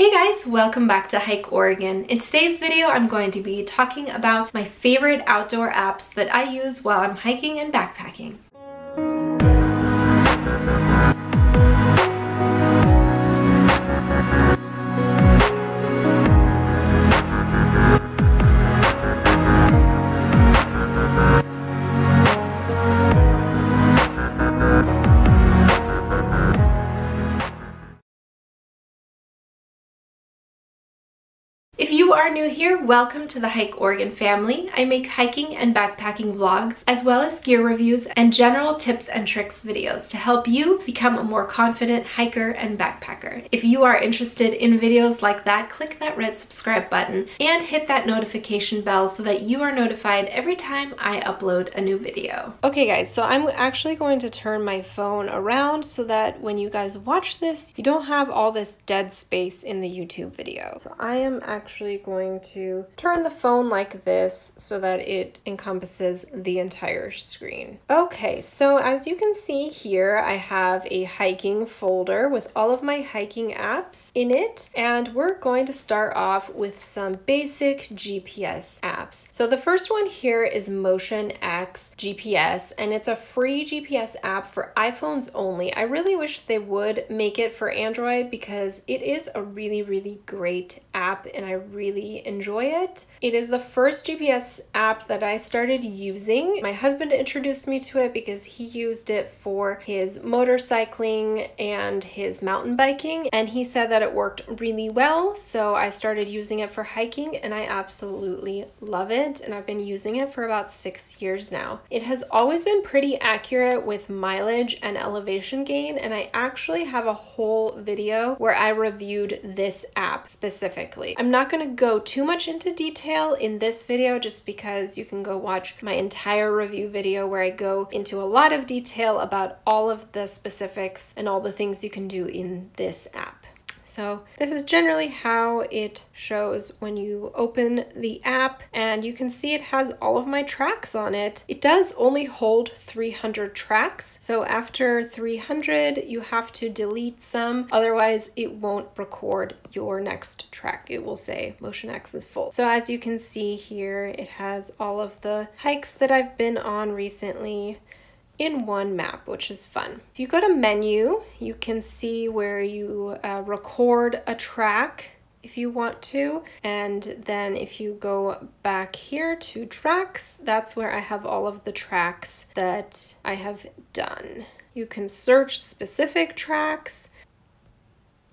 Hey guys, welcome back to Hike Oregon. In today's video, I'm going to be talking about my favorite outdoor apps that I use while I'm hiking and backpacking. You are new here, welcome to the Hike Oregon family. I make hiking and backpacking vlogs, as well as gear reviews and general tips and tricks videos to help you become a more confident hiker and backpacker. If you are interested in videos like that, click that red subscribe button and hit that notification bell so that you are notified every time I upload a new video. Okay guys, so I'm actually going to turn my phone around so that when you guys watch this, you don't have all this dead space in the YouTube video. So I am actually actually going to turn the phone like this so that it encompasses the entire screen. Okay, so as you can see here, I have a hiking folder with all of my hiking apps in it, and we're going to start off with some basic GPS apps. So the first one here is Motion X GPS, and it's a free GPS app for iPhones only. I really wish they would make it for Android because it is a really, really great app, and I really enjoy it. It is the first GPS app that I started using. My husband introduced me to it because he used it for his motorcycling and his mountain biking, and he said that it worked really well. So I started using it for hiking, and I absolutely love it. And I've been using it for about six years now. It has always been pretty accurate with mileage and elevation gain, and I actually have a whole video where I reviewed this app specifically. I'm not going to go too much into detail in this video just because you can go watch my entire review video where I go into a lot of detail about all of the specifics and all the things you can do in this app. So this is generally how it shows when you open the app and you can see it has all of my tracks on it. It does only hold 300 tracks. So after 300, you have to delete some. Otherwise it won't record your next track. It will say Motion X is full. So as you can see here, it has all of the hikes that I've been on recently in one map, which is fun. If you go to menu, you can see where you uh, record a track if you want to. And then if you go back here to tracks, that's where I have all of the tracks that I have done. You can search specific tracks.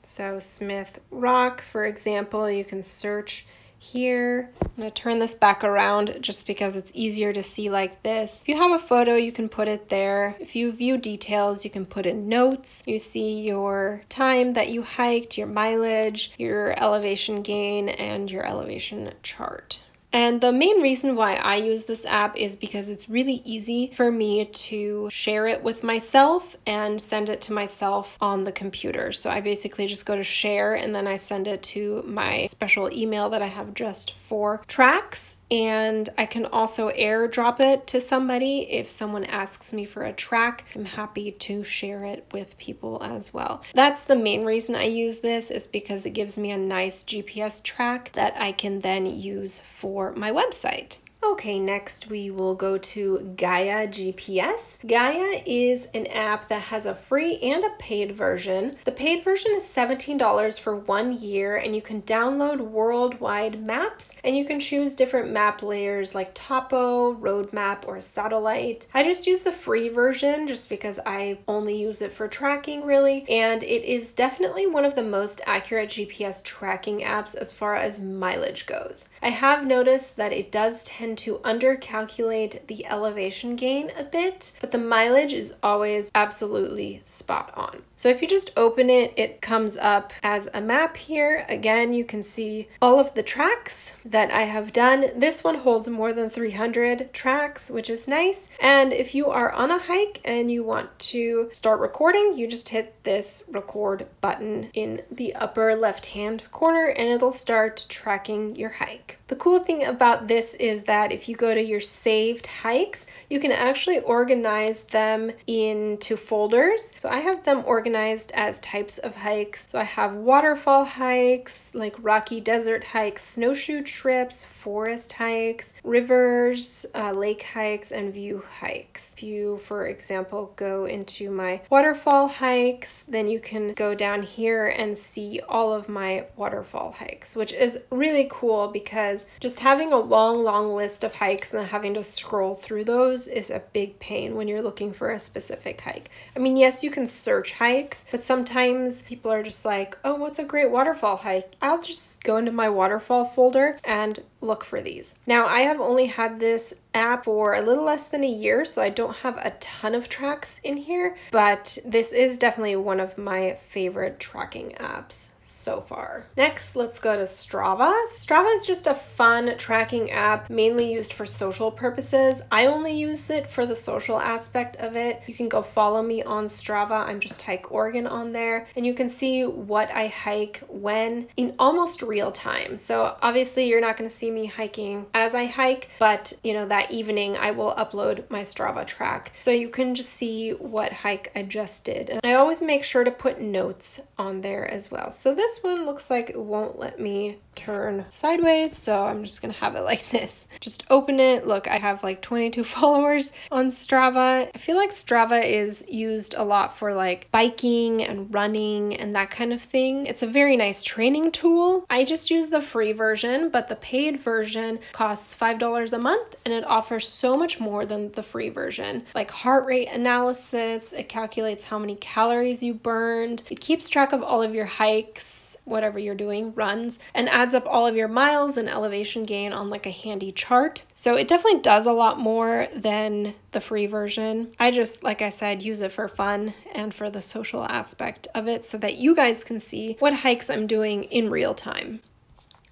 So Smith Rock, for example, you can search here. I'm to turn this back around just because it's easier to see like this. If you have a photo, you can put it there. If you view details, you can put in notes. You see your time that you hiked, your mileage, your elevation gain, and your elevation chart. And the main reason why I use this app is because it's really easy for me to share it with myself and send it to myself on the computer. So I basically just go to share and then I send it to my special email that I have just for tracks and I can also airdrop it to somebody if someone asks me for a track. I'm happy to share it with people as well. That's the main reason I use this is because it gives me a nice GPS track that I can then use for my website. Okay, next we will go to Gaia GPS. Gaia is an app that has a free and a paid version. The paid version is $17 for one year and you can download worldwide maps and you can choose different map layers like topo, road map, or satellite. I just use the free version just because I only use it for tracking really and it is definitely one of the most accurate GPS tracking apps as far as mileage goes. I have noticed that it does tend tend to undercalculate the elevation gain a bit, but the mileage is always absolutely spot on. So if you just open it, it comes up as a map here. Again, you can see all of the tracks that I have done. This one holds more than 300 tracks, which is nice. And if you are on a hike and you want to start recording, you just hit this record button in the upper left hand corner and it'll start tracking your hike. The cool thing about this is that if you go to your saved hikes, you can actually organize them into folders. So I have them organized as types of hikes. So I have waterfall hikes, like rocky desert hikes, snowshoe trips, forest hikes, rivers, uh, lake hikes, and view hikes. If you, for example, go into my waterfall hikes, then you can go down here and see all of my waterfall hikes, which is really cool because just having a long, long list of hikes and having to scroll through those is a big pain when you're looking for a specific hike. I mean, yes, you can search hikes, but sometimes people are just like, oh, what's a great waterfall hike? I'll just go into my waterfall folder and look for these. Now, I have only had this app for a little less than a year, so I don't have a ton of tracks in here, but this is definitely one of my favorite tracking apps so far. Next, let's go to Strava. Strava is just a fun tracking app mainly used for social purposes. I only use it for the social aspect of it. You can go follow me on Strava. I'm just Hike Oregon on there, and you can see what I hike when in almost real time. So obviously you're not going to see me hiking as I hike, but you know that evening I will upload my Strava track. So you can just see what hike I just did. And I always make sure to put notes on there as well. So this one looks like it won't let me turn sideways, so I'm just gonna have it like this. Just open it. Look, I have like 22 followers on Strava. I feel like Strava is used a lot for like biking and running and that kind of thing. It's a very nice training tool. I just use the free version, but the paid version costs $5 a month and it offers so much more than the free version. Like heart rate analysis, it calculates how many calories you burned, it keeps track of all of your hikes, whatever you're doing, runs, and adds up all of your miles and elevation gain on like a handy chart. So it definitely does a lot more than the free version. I just, like I said, use it for fun and for the social aspect of it so that you guys can see what hikes I'm doing in real time.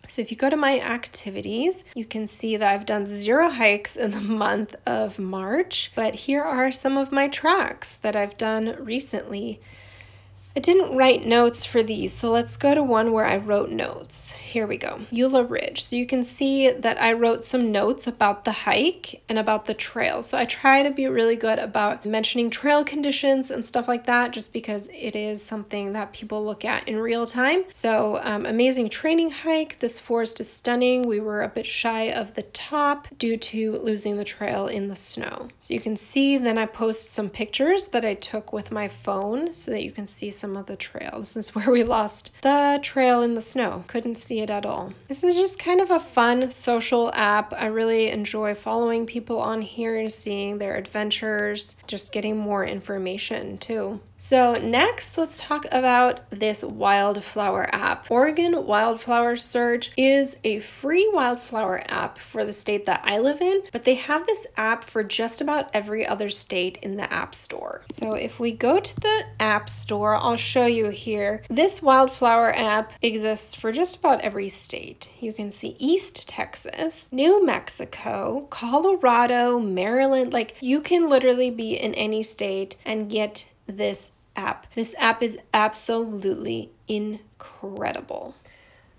So if you go to my activities, you can see that I've done zero hikes in the month of March, but here are some of my tracks that I've done recently. I didn't write notes for these, so let's go to one where I wrote notes. Here we go. Eula Ridge. So you can see that I wrote some notes about the hike and about the trail. So I try to be really good about mentioning trail conditions and stuff like that, just because it is something that people look at in real time. So um, amazing training hike. This forest is stunning. We were a bit shy of the top due to losing the trail in the snow. So you can see then I post some pictures that I took with my phone so that you can see some some of the trail. This is where we lost the trail in the snow. Couldn't see it at all. This is just kind of a fun social app. I really enjoy following people on here and seeing their adventures, just getting more information too. So next, let's talk about this wildflower app. Oregon Wildflower Search is a free wildflower app for the state that I live in, but they have this app for just about every other state in the App Store. So if we go to the App Store, I'll show you here. This wildflower app exists for just about every state. You can see East Texas, New Mexico, Colorado, Maryland, like you can literally be in any state and get this app. This app is absolutely incredible.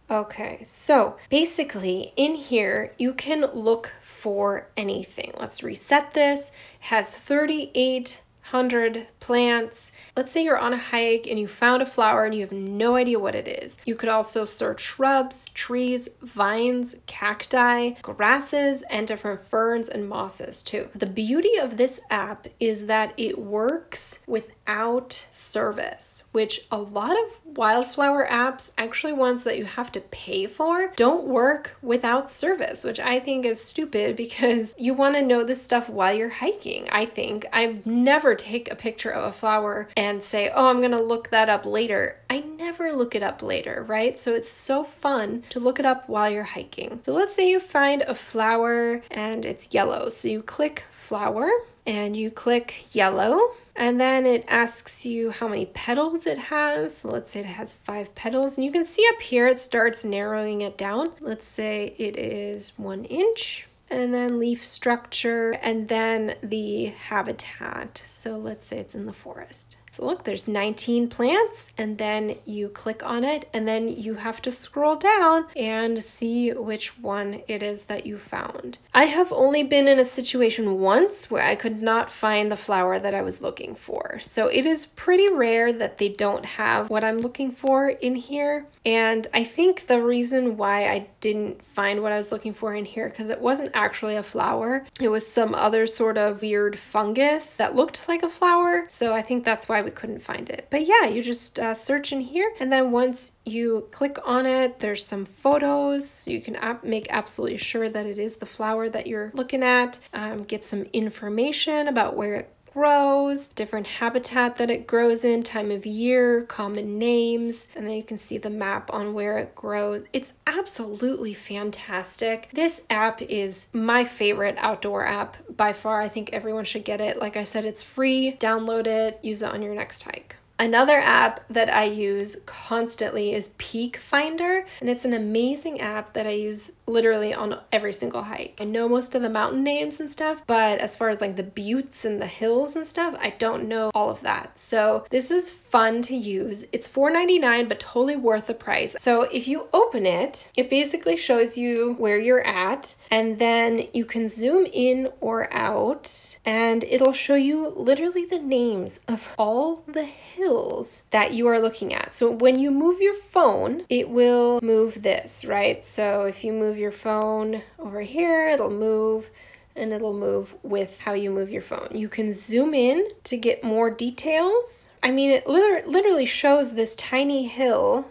Okay, so basically in here you can look for anything. Let's reset this. It has 3,800 plants. Let's say you're on a hike and you found a flower and you have no idea what it is. You could also search shrubs, trees, vines, cacti, grasses, and different ferns and mosses too. The beauty of this app is that it works without service, which a lot of wildflower apps, actually ones that you have to pay for, don't work without service, which I think is stupid because you want to know this stuff while you're hiking. I think I never take a picture of a flower and and say, oh, I'm going to look that up later. I never look it up later, right? So it's so fun to look it up while you're hiking. So let's say you find a flower and it's yellow. So you click flower and you click yellow and then it asks you how many petals it has. So let's say it has five petals. And you can see up here it starts narrowing it down. Let's say it is one inch and then leaf structure, and then the habitat. So let's say it's in the forest. So look, there's 19 plants and then you click on it and then you have to scroll down and see which one it is that you found. I have only been in a situation once where I could not find the flower that I was looking for. So it is pretty rare that they don't have what I'm looking for in here. And I think the reason why I didn't find what I was looking for in here because it wasn't actually a flower. It was some other sort of weird fungus that looked like a flower. So I think that's why we couldn't find it. But yeah, you just uh, search in here and then once you click on it, there's some photos. You can make absolutely sure that it is the flower that you're looking at. Um, get some information about where it grows, different habitat that it grows in, time of year, common names, and then you can see the map on where it grows. It's absolutely fantastic. This app is my favorite outdoor app by far. I think everyone should get it. Like I said, it's free. Download it, use it on your next hike. Another app that I use constantly is Peak Finder, and it's an amazing app that I use literally on every single hike. I know most of the mountain names and stuff, but as far as like the buttes and the hills and stuff, I don't know all of that. So this is fun to use. It's $4.99, but totally worth the price. So if you open it, it basically shows you where you're at, and then you can zoom in or out, and it'll show you literally the names of all the hills that you are looking at. So when you move your phone, it will move this, right? So if you move move your phone over here, it'll move and it'll move with how you move your phone. You can zoom in to get more details. I mean, it literally shows this tiny hill.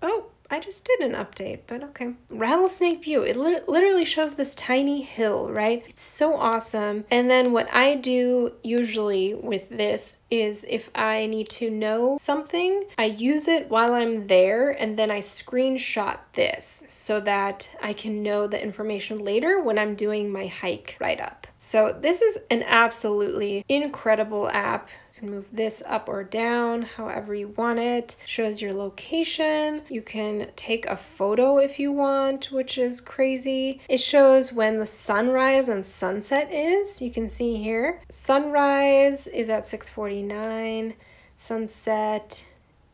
Oh, I just did an update, but okay. Rattlesnake View. It li literally shows this tiny hill, right? It's so awesome. And then what I do usually with this is if I need to know something, I use it while I'm there and then I screenshot this so that I can know the information later when I'm doing my hike write up. So this is an absolutely incredible app can move this up or down however you want it. Shows your location. You can take a photo if you want, which is crazy. It shows when the sunrise and sunset is. You can see here. Sunrise is at 649. Sunset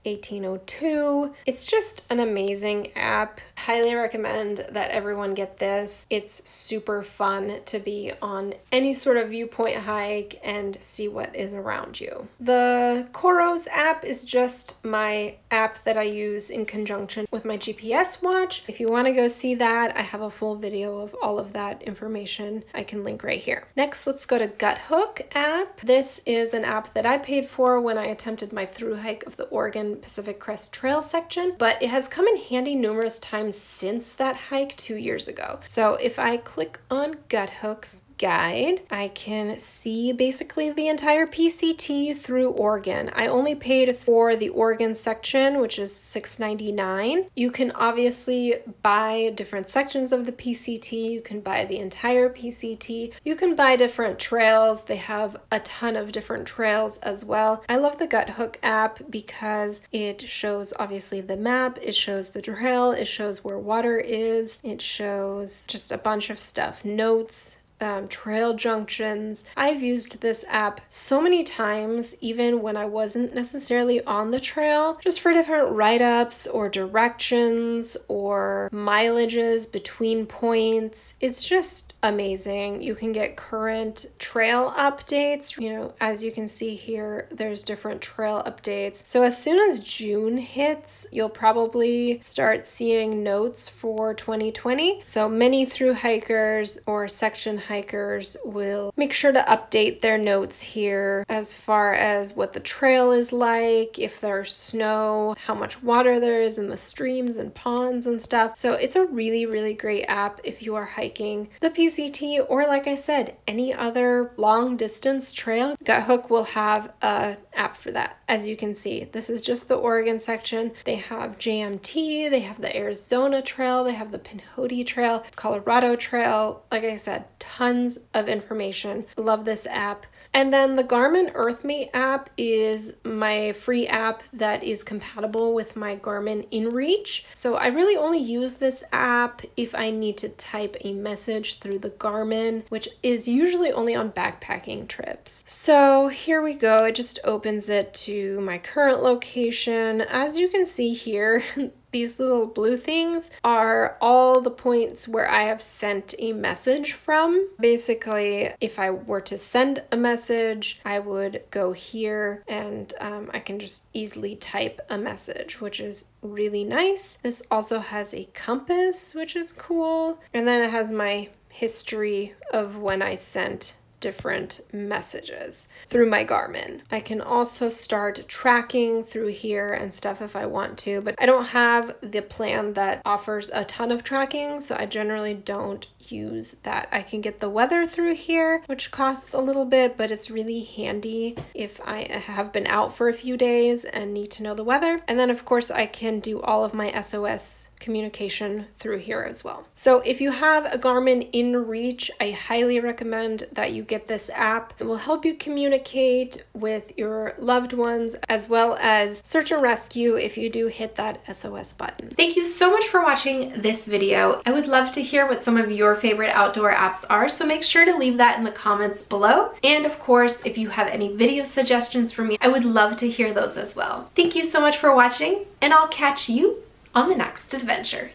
1802. It's just an amazing app. Highly recommend that everyone get this. It's super fun to be on any sort of viewpoint hike and see what is around you. The Coros app is just my app that I use in conjunction with my GPS watch. If you want to go see that, I have a full video of all of that information I can link right here. Next, let's go to Guthook app. This is an app that I paid for when I attempted my through hike of the Oregon Pacific Crest Trail section, but it has come in handy numerous times since that hike two years ago. So if I click on Guthook's guide, I can see basically the entire PCT through Oregon. I only paid for the Oregon section, which is $6.99. You can obviously buy different sections of the PCT. You can buy the entire PCT. You can buy different trails. They have a ton of different trails as well. I love the Guthook app because it shows obviously the map, it shows the trail, it shows where water is, it shows just a bunch of stuff, notes, um, trail junctions. I've used this app so many times, even when I wasn't necessarily on the trail, just for different write ups or directions or mileages between points. It's just amazing. You can get current trail updates. You know, as you can see here, there's different trail updates. So as soon as June hits, you'll probably start seeing notes for 2020. So many through hikers or section hikers will make sure to update their notes here as far as what the trail is like, if there's snow, how much water there is in the streams and ponds and stuff. So it's a really, really great app if you are hiking the PCT or, like I said, any other long distance trail. Guthook will have a app for that. As you can see, this is just the Oregon section. They have JMT, they have the Arizona Trail, they have the Pinhoti Trail, Colorado Trail. Like I said, tons of information. Love this app. And then the Garmin EarthMate app is my free app that is compatible with my Garmin InReach. So I really only use this app if I need to type a message through the Garmin, which is usually only on backpacking trips. So here we go. It just opens it to my current location. As you can see here, these little blue things are all the points where I have sent a message from. Basically, if I were to send a message, I would go here and um, I can just easily type a message, which is really nice. This also has a compass, which is cool. And then it has my history of when I sent different messages through my Garmin. I can also start tracking through here and stuff if I want to, but I don't have the plan that offers a ton of tracking, so I generally don't use that. I can get the weather through here, which costs a little bit, but it's really handy if I have been out for a few days and need to know the weather. And then of course I can do all of my SOS communication through here as well. So if you have a Garmin InReach, I highly recommend that you get this app. It will help you communicate with your loved ones as well as search and rescue if you do hit that SOS button. Thank you so much for watching this video. I would love to hear what some of your favorite outdoor apps are, so make sure to leave that in the comments below. And of course, if you have any video suggestions for me, I would love to hear those as well. Thank you so much for watching, and I'll catch you on the next adventure.